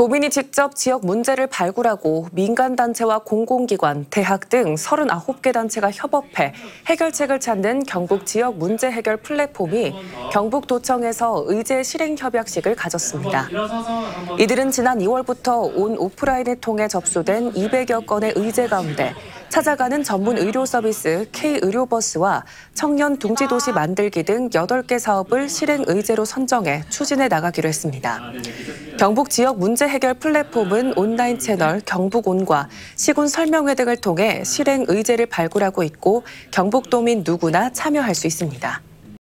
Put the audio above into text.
도민이 직접 지역 문제를 발굴하고 민간단체와 공공기관, 대학 등 39개 단체가 협업해 해결책을 찾는 경북 지역 문제 해결 플랫폼이 경북도청에서 의제 실행 협약식을 가졌습니다. 이들은 지난 2월부터 온 오프라인을 통해 접수된 200여 건의 의제 가운데 찾아가는 전문 의료 서비스 K의료버스와 청년 둥지도시 만들기 등 8개 사업을 실행 의제로 선정해 추진해 나가기로 했습니다. 경북 지역 문제 해결 플랫폼은 온라인 채널 경북온과 시군 설명회 등을 통해 실행 의제를 발굴하고 있고 경북도민 누구나 참여할 수 있습니다.